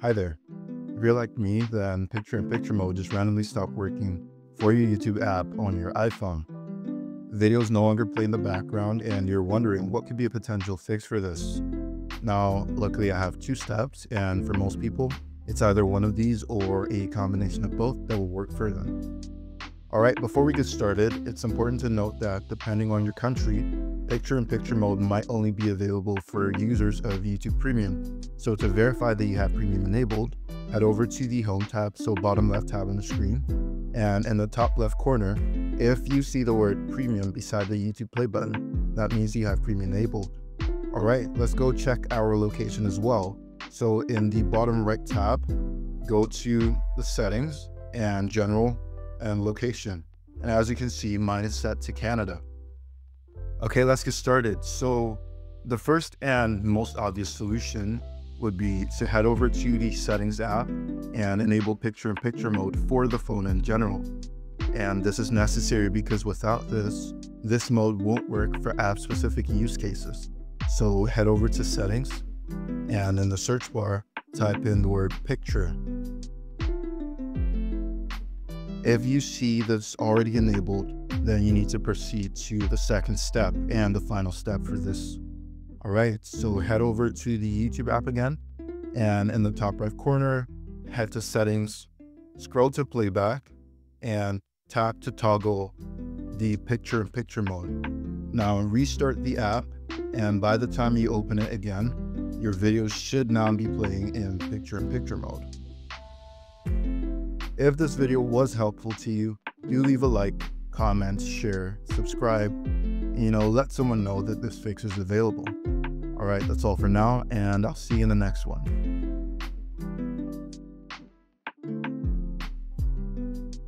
Hi there. If you're like me, then picture in picture mode just randomly stopped working for your YouTube app on your iPhone. Videos no longer play in the background and you're wondering what could be a potential fix for this. Now, luckily I have two steps and for most people, it's either one of these or a combination of both that will work for them. All right, before we get started, it's important to note that depending on your country, picture-in-picture mode might only be available for users of YouTube Premium. So to verify that you have Premium enabled, head over to the Home tab, so bottom left tab on the screen, and in the top left corner, if you see the word Premium beside the YouTube Play button, that means you have Premium enabled. All right, let's go check our location as well. So in the bottom right tab, go to the settings and general and location. And as you can see, mine is set to Canada. Okay, let's get started. So the first and most obvious solution would be to head over to the settings app and enable picture-in-picture mode for the phone in general. And this is necessary because without this, this mode won't work for app-specific use cases. So head over to settings and in the search bar, type in the word picture if you see that's already enabled, then you need to proceed to the second step and the final step for this. All right, so head over to the YouTube app again, and in the top right corner, head to settings, scroll to playback, and tap to toggle the picture in picture mode. Now restart the app, and by the time you open it again, your videos should now be playing in picture in picture mode. If this video was helpful to you, do leave a like, comment, share, subscribe, you know, let someone know that this fix is available. All right, that's all for now, and I'll see you in the next one.